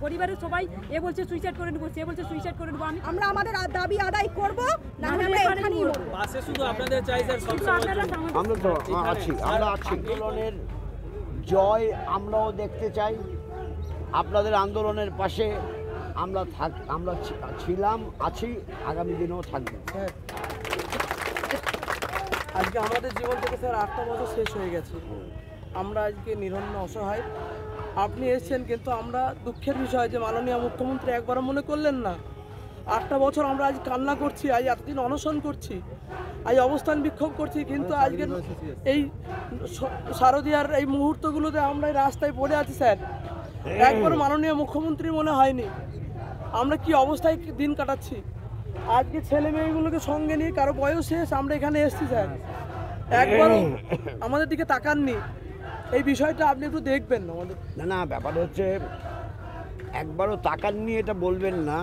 পরিবারের সবাই এ বলছে সুইসাইড করে নেব সে বলছে সুইসাইড করে নেব আমি আমরা আমাদের দাবি আদায় করব না হলে আমরা এখানেই। মরবো। শুধু আপনাদের চাই স্যার সবসময় আমরা তো আছি আমরা আছি। আন্দোলনের জয় আমরাও দেখতে চাই। আপনাদের আন্দোলনের পাশে আমরা থাক আমরা ছি- ছিলাম আছি আগামী দিনেও থাকব। আজকে আমাদের জীবন থেকে স্যার আটটা বছর শেষ হয়ে গেছে। আমরা আজকে নিরন্ন অসহায়। আপনি এসেছেন কিন্তু আমরা দুঃখের বিষয় যে মাননীয় মুখ্যমন্ত্রী একবারও মনে করলেন না। আটটা বছর আমরা আজ কান্না করছি আজ এতদিন অনশন করছি আজ অবস্থান বিক্ষোভ করছি কিন্তু আজকে এই শারদীয়ার এই মুহূর্তগুলোতে আমরা এই রাস্তায় পড়ে আছি স্যার। একবার মাননীয় মুখ্যমন্ত্রী মনে হয়নি। আমরা কি অবস্থায় দিন কাটাচ্ছি? আজকে ছেলে মেয়েগুলোকে সঙ্গে নিয়ে কারও বয়স শেষ আমরা এখানে এসেছি স্যার। একবারও আমাদের দিকে তাকাননি। এই বিষয়টা আপনি একটু দেখবেন আমাদের না না, ব্যাপার হচ্ছে একবারও তাকান নিয়ে এটা বলবেন না।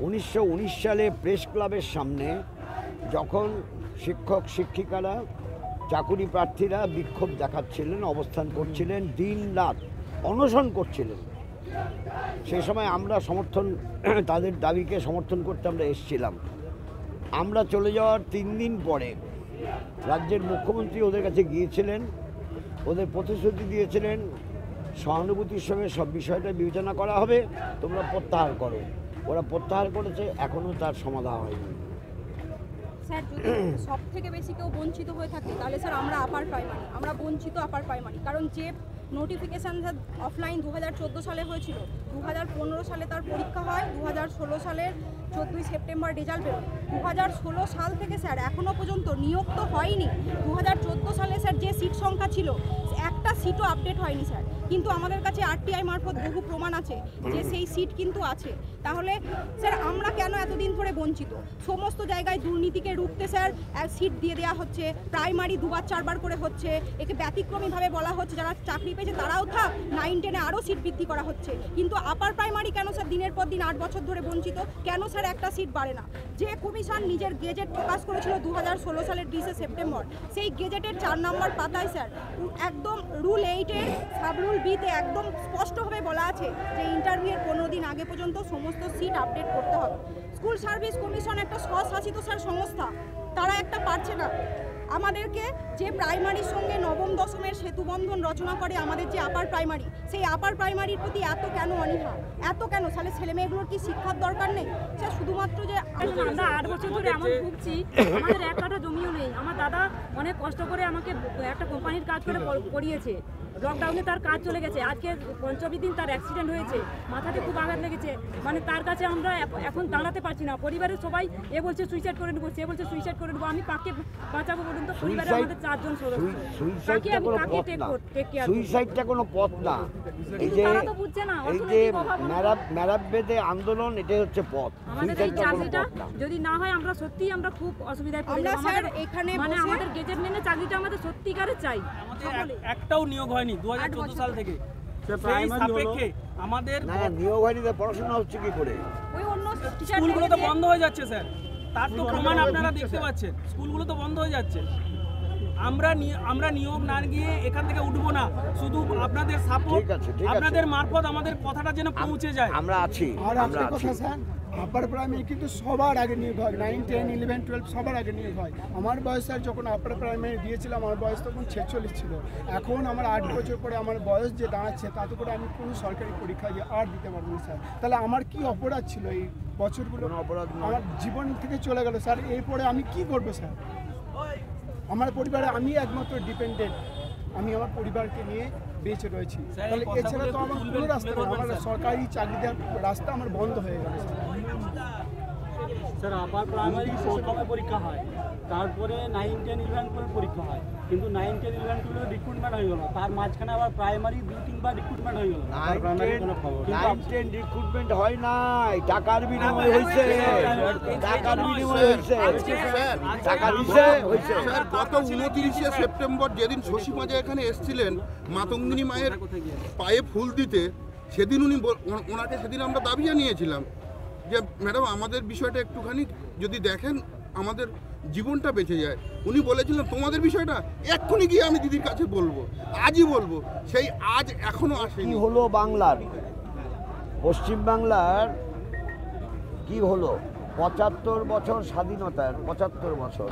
উনিশশো উনিশ সালে প্রেস ক্লাবের সামনে যখন শিক্ষক, শিক্ষিকারা, চাকুরি প্রার্থীরা বিক্ষোভ দেখাচ্ছিলেন, অবস্থান করছিলেন, দিন, রাত অনশন করছিলেন। সেই সময় আমরা সমর্থন, তাদের দাবিকে সমর্থন করতে আমরা এসেছিলাম। আমরা চলে যাওয়ার তিন দিন পরে রাজ্যের মুখ্যমন্ত্রী ওদের কাছে গিয়েছিলেন। ওদের প্রতিশ্রুতি দিয়েছিলেন, সহানুভূতির সঙ্গে সব বিষয়টা বিবেচনা করা হবে, তোমরা প্রত্যাহার করো। ওরা প্রত্যাহার করেছে এখনও তার সমাধান হয়নি। স্যার, যদি সব থেকে বেশি কেউ বঞ্চিত হয়ে থাকে, তাহলে স্যার আমরা আপার প্রাইমারি, আমরা বঞ্চিত আপার প্রাইমারি। কারণ যে নোটিফিকেশান অফলাইন দু হাজার চোদ্দ সালে হয়েছিল দু হাজার পনেরো সালে তার পরীক্ষা হয় দু হাজার ষোলো সালের চোদ্দোই সেপ্টেম্বর রেজাল্ট বেরোয়। দু হাজার ষোলো সাল থেকে স্যার এখনও পর্যন্ত নিয়োগ তো হয়নি। দু হাজার চোদ্দ সালে স্যার যে সিট সংখ্যা ছিল, একটা সিটও আপডেট হয়নি স্যার। কিন্তু আমাদের কাছে আরটিআই মারফত বহু প্রমাণ আছে যে সেই সিট কিন্তু আছে। তাহলে স্যার, আমরা কেন এতদিন ধরে বঞ্চিত? সমস্ত জায়গায় দুর্নীতিকে রুখতে স্যার সিট দিয়ে দেওয়া হচ্ছে, প্রাইমারি দুবার চারবার করে হচ্ছে, একে ব্যতিক্রমীভাবে বলা হচ্ছে, যারা চাকরি পেয়েছে তারাও থাক নাইন টেনে আরও সিট বৃদ্ধি করা হচ্ছে। কিন্তু আপার প্রাইমারি কেন স্যার দিনের পর দিন আট বছর ধরে বঞ্চিত? কেন স্যার একটা সিট বাড়ে না? যে কমিশন নিজের গেজেট প্রকাশ করেছিল দু হাজার ষোলো সালের বিশে সেপ্টেম্বর, সেই গেজেটের চার নম্বর পাতায় স্যার একদম রুল এইটের সাব রুল বিতে একদম স্পষ্টভাবে বলা আছে যে ইন্টারভিউয়ের পনেরো দিন আগে পর্যন্ত সমস্ত সিট আপডেট করতে হবে। স্কুল সার্ভিস কমিশন একটা স্বশাসিত স্যার সংস্থা, তারা একটা পারছে না। আমাদেরকে যে প্রাইমারির সঙ্গে নবম, দশমের সেতুবন্ধন রচনা করে আমাদের যে আপার প্রাইমারি সেই আপার প্রাইমারির প্রতি এত কেন অনীহা? এত কেন? তাহলে ছেলে মেয়েগুলোর কি শিক্ষার দরকার নেই? সে শুধুমাত্র যে আমরা আট বছর ধরে এমন ভুগছি, আমাদের এক কাটা জমিও নেই। আমার দাদা অনেক কষ্ট করে আমাকে একটা কোম্পানির কাজ কর- করিয়েছে। লকডাউনে তার কাজ চলে গেছে। আজকে পঞ্চমী দিন তার অ্যাক্সিডেন্ট হয়েছে। মাথাতে খুব আঘাত লেগেছে। মানে তার কাছে আমরা এখন দাঁড়াতে পারছি না। পরিবারের সবাই এ বলছে সুইসাইড করে নেব সে বলছে সুইসাইড করে নেব। আমি কাকে বাঁচাবো পর্যন্ত পরিবারে আমাদের চারজন সদস্য। সুইসাইডটা কোনো পথ না। এই যে এই যে ম্যারাব ম্যারাব্বেদে আন্দোলন এটাই হচ্ছে পথ। আমাদের এই চাকরিটা যদি না হয় আমরা সত্যি আমরা খুব অসুবিধায় পড়ে আমাদের এখানে মানে আমাদের গেজেট মেনে চাকরিটা আমাদের সত্যিকারের চাই। একটাও নিয়োগ হয়নি। দু হাজার চোদ্দ সাল থেকে। সেই সাপেক্ষে আমাদের না না নিয়োগ হয়নি পড়াশোনা হচ্ছে কি করে? ওই অন্য স্কুলগুলো তো বন্ধ হয়ে যাচ্ছে স্যার। তার তো প্রমাণ আপনারা দেখতে পাচ্ছেন। স্কুলগুলো তো বন্ধ হয়ে যাচ্ছে। আমরা আমরা নিয়োগ না গিয়ে এখান থেকে উঠবো না। শুধু আপনাদের সাপোর্ট। আপনাদের মারফত আমাদের কথাটা যেন পৌঁছে যায়। আমরা আছি আর আমরা একটা আছি। কথা স্যার আপার প্রাইমারি কিন্তু সবার আগে নিয়োগ হয়। নাইন টেন ইলেভেন টুয়েলভ সবার আগে নিয়োগ হয়। আমার বয়স স্যার যখন আপার প্রাইমারি দিয়েছিলাম আমার বয়স তখন ছেচল্লিশ ছিল। এখন আমার আট বছর পরে আমার বয়স যে দাঁড়াচ্ছে তাতে করে আমি কোনো সরকারি পরীক্ষা দিয়ে আর দিতে পারব না স্যার। তাহলে আমার কি অপরাধ ছিল এই বছরগুলো? অপরাধ আমার জীবন থেকে চলে গেল স্যার। এরপরে আমি কি করব স্যার? আমার পরিবারে আমি একমাত্র ডিপেন্ডেন্ট আমি আমার পরিবারকে নিয়ে বেঁচে রয়েছি। তাহলে এছাড়া তো আমার কোনো রাস্তা নেই। আমার সরকারি চাকরি দেওয়ার রাস্তা আমার বন্ধ হয়ে গেছে স্যার। আমার প্রাইমারি পরীক্ষা হয়। তারপরে নাইন টেন ইলেভেন টুয়েলভ পরীক্ষা হয় কিন্তু nine ten eleven twelve recruitment হয়ে গেল তার মাঝখানে আবার প্রাইমারি দু তিনবার রিক্রুটমেন্ট হয়ে গেল নাইন টেন রিক্রুটমেন্ট হয় নাই টাকার বিনিময়ে হয়েছে টাকার বিনিময়ে হয়েছে টাকা দিছে হয়েছে স্যার গত উনতিরিশে সেপ্টেম্বর যেদিন শশী মাজা এখানে এসেছিলেন মাতঙ্গিনী মায়ের পায়ে ফুল দিতে সেদিন উনি ওনাকে সেদিন আমরা দাবি জানিয়েছিলাম যে ম্যাডাম আমাদের বিষয়টা একটুখানি যদি দেখেন আমাদের জীবনটা বেঁচে যায়। উনি বলেছিলেন, তোমাদের বিষয়টা এক্ষুনি গিয়ে আমি দিদির কাছে বলব। আজই বলব। সেই আজ এখনও আসেনি। হলো বাংলার? পশ্চিমবাংলার কি হলো? পঁচাত্তর বছর স্বাধীনতার, পঁচাত্তর বছর।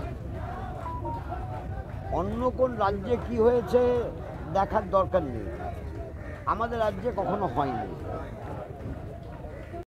অন্য কোন রাজ্যে কি হয়েছে, দেখার দরকার নেই। আমাদের রাজ্যে কখনো হয়নি।